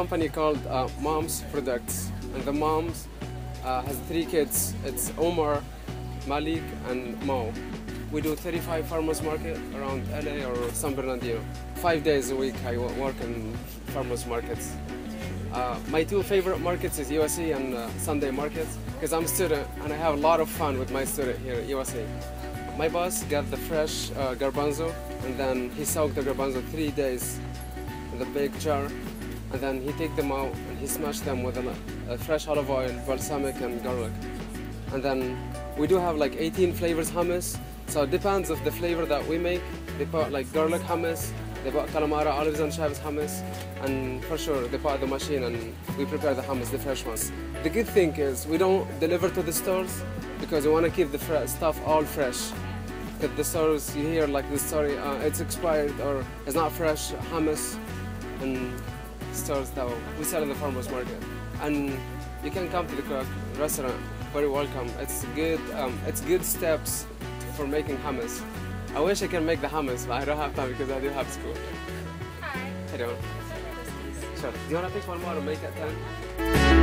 company called uh, Moms Products, and the moms uh, has three kids. It's Omar, Malik, and Mo. We do 35 farmers market around LA or San Bernardino. Five days a week I work in farmers markets. Uh, my two favorite markets is USC and uh, Sunday markets because I'm a student and I have a lot of fun with my student here at USC. My boss got the fresh uh, garbanzo and then he soaked the garbanzo three days in the big jar and then he take them out and he smashed them with a, a fresh olive oil, balsamic and garlic. And then we do have like 18 flavors hummus. So it depends of the flavor that we make. They put like garlic hummus, they put kalamata, olives and chives hummus, and for sure they put the machine and we prepare the hummus, the fresh ones. The good thing is we don't deliver to the stores because we want to keep the stuff all fresh. Because the stores you hear like the story, uh, it's expired or it's not fresh hummus, and stores that we sell in the farmers market. And you can come to the restaurant. Very welcome. It's good. Um, it's good steps for making hummus. I wish I can make the hummus, but I don't have time because I do have school. Hi. I don't. Yes, please. Sure. You wanna pick one more and make it ten?